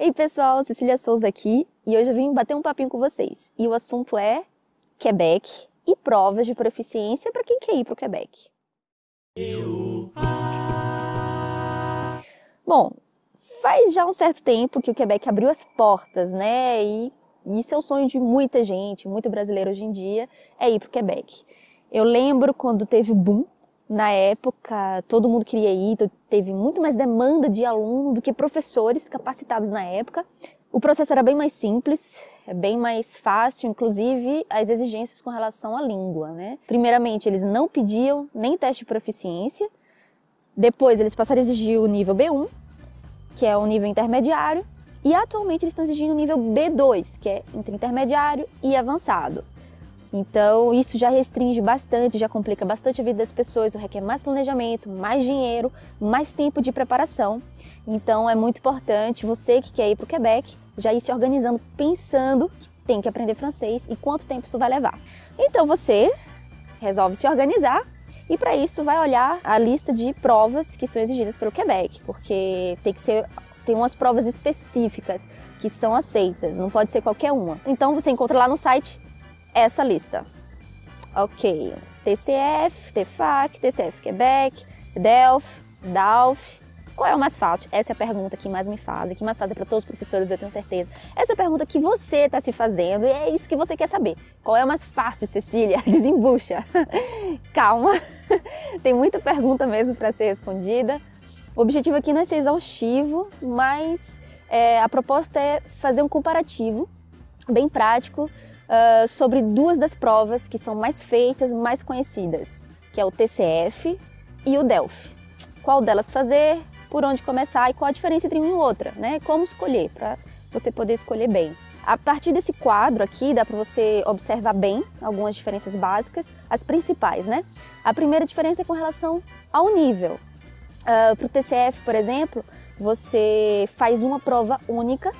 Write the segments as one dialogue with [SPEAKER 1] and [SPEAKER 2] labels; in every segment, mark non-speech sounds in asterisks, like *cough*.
[SPEAKER 1] Ei pessoal, Cecília Souza aqui e hoje eu vim bater um papinho com vocês. E o assunto é Quebec e provas de proficiência para quem quer ir para o Quebec. Bom, faz já um certo tempo que o Quebec abriu as portas, né? E isso é o sonho de muita gente, muito brasileiro hoje em dia, é ir para o Quebec. Eu lembro quando teve o boom na época, todo mundo queria ir, então teve muito mais demanda de aluno do que professores capacitados na época. O processo era bem mais simples, é bem mais fácil, inclusive as exigências com relação à língua, né? Primeiramente, eles não pediam nem teste de proficiência. Depois, eles passaram a exigir o nível B1, que é o nível intermediário, e atualmente eles estão exigindo o nível B2, que é entre intermediário e avançado. Então, isso já restringe bastante, já complica bastante a vida das pessoas, requer mais planejamento, mais dinheiro, mais tempo de preparação. Então, é muito importante você que quer ir para o Quebec já ir se organizando, pensando que tem que aprender francês e quanto tempo isso vai levar. Então, você resolve se organizar e para isso vai olhar a lista de provas que são exigidas pelo Quebec, porque tem que ser tem umas provas específicas que são aceitas, não pode ser qualquer uma. Então você encontra lá no site essa lista. Ok, TCF, TFAC, TCF Quebec, DELF, DALF. Qual é o mais fácil? Essa é a pergunta que mais me fazem, que mais fazem para todos os professores, eu tenho certeza. Essa é a pergunta que você está se fazendo e é isso que você quer saber. Qual é o mais fácil, Cecília? *laughs* Desembucha. *laughs* Calma, *laughs* tem muita pergunta mesmo para ser respondida. O objetivo aqui não é ser exaustivo, mas é, a proposta é fazer um comparativo bem prático uh, sobre duas das provas que são mais feitas, mais conhecidas, que é o TCF e o DELF. Qual delas fazer, por onde começar e qual a diferença entre uma e outra, né? Como escolher, para você poder escolher bem. A partir desse quadro aqui, dá para você observar bem algumas diferenças básicas, as principais, né? A primeira diferença é com relação ao nível. Uh, para o TCF, por exemplo, você faz uma prova única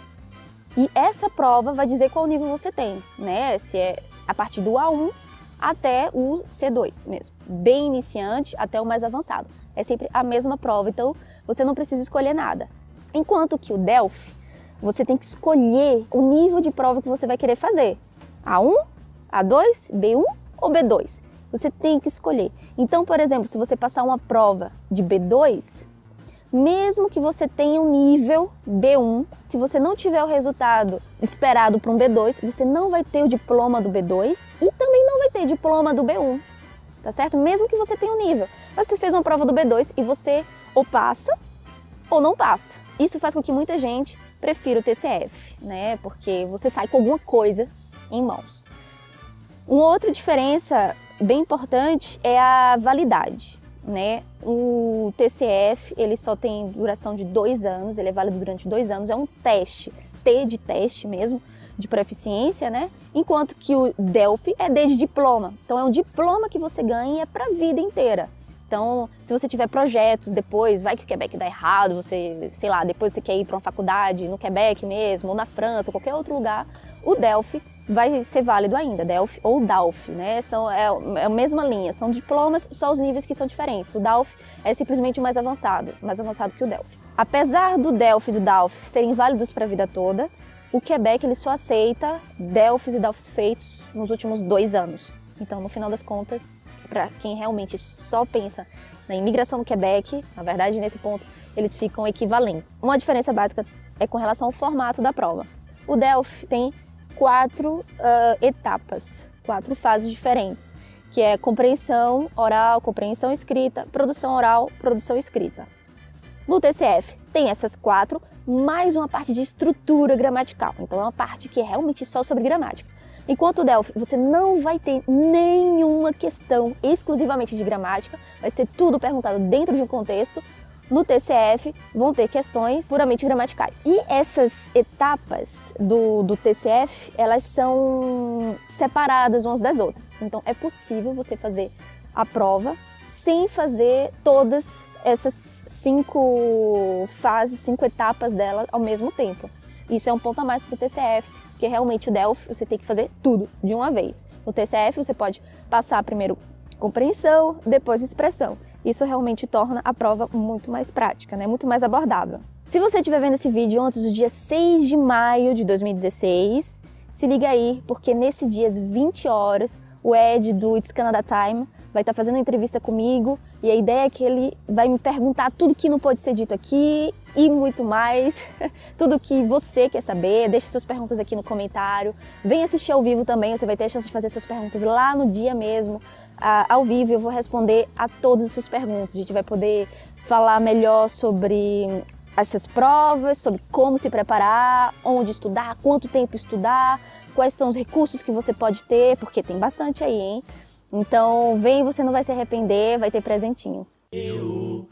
[SPEAKER 1] e essa prova vai dizer qual nível você tem, né? Se é a partir do A1 até o C2 mesmo, bem iniciante até o mais avançado. É sempre a mesma prova, então você não precisa escolher nada. Enquanto que o Delphi, você tem que escolher o nível de prova que você vai querer fazer. A1, A2, B1 ou B2. Você tem que escolher. Então, por exemplo, se você passar uma prova de B2, mesmo que você tenha um nível B1, se você não tiver o resultado esperado para um B2, você não vai ter o diploma do B2 e também não vai ter diploma do B1, tá certo? Mesmo que você tenha um nível. Mas você fez uma prova do B2 e você ou passa ou não passa. Isso faz com que muita gente prefira o TCF, né? Porque você sai com alguma coisa em mãos. Uma outra diferença bem importante é a validade né? O TCF ele só tem duração de dois anos, ele é válido durante dois anos, é um teste, T de teste mesmo, de proficiência, né? Enquanto que o Delphi é D de diploma. Então é um diploma que você ganha é para a vida inteira. Então, se você tiver projetos depois, vai que o Quebec dá errado, você, sei lá, depois você quer ir para uma faculdade no Quebec mesmo, ou na França, ou qualquer outro lugar, o Delphi vai ser válido ainda, DELF ou DALF, né? São, é, é, a mesma linha, são diplomas, só os níveis que são diferentes. O DALF é simplesmente o mais avançado, mais avançado que o DELF. Apesar do DELF e do DALF serem válidos para a vida toda, o Quebec ele só aceita DELFs e DALFs feitos nos últimos dois anos. Então, no final das contas, para quem realmente só pensa na imigração no Quebec, na verdade, nesse ponto, eles ficam equivalentes. Uma diferença básica é com relação ao formato da prova. O DELF tem quatro uh, etapas, quatro fases diferentes, que é compreensão oral, compreensão escrita, produção oral, produção escrita. No TCF tem essas quatro, mais uma parte de estrutura gramatical. Então é uma parte que é realmente só sobre gramática. Enquanto o Delphi, você não vai ter nenhuma questão exclusivamente de gramática, vai ser tudo perguntado dentro de um contexto, no TCF vão ter questões puramente gramaticais. E essas etapas do, do TCF, elas são separadas umas das outras. Então é possível você fazer a prova sem fazer todas essas cinco fases, cinco etapas dela ao mesmo tempo. Isso é um ponto a mais para o TCF, porque realmente o Delphi você tem que fazer tudo de uma vez. No TCF você pode passar primeiro compreensão, depois expressão. Isso realmente torna a prova muito mais prática, né? muito mais abordável. Se você estiver vendo esse vídeo antes do dia 6 de maio de 2016, se liga aí, porque nesse dia às 20 horas, o Ed do It's Canada Time vai estar fazendo uma entrevista comigo e a ideia é que ele vai me perguntar tudo que não pode ser dito aqui e muito mais, *laughs* tudo que você quer saber. Deixe suas perguntas aqui no comentário. Vem assistir ao vivo também, você vai ter a chance de fazer suas perguntas lá no dia mesmo, ao vivo. Eu vou responder a todas as suas perguntas. A gente vai poder falar melhor sobre essas provas, sobre como se preparar, onde estudar, quanto tempo estudar, quais são os recursos que você pode ter, porque tem bastante aí, hein? Então, vem, você não vai se arrepender, vai ter presentinhos. Eu...